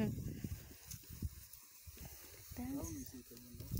Ừ. Thanks.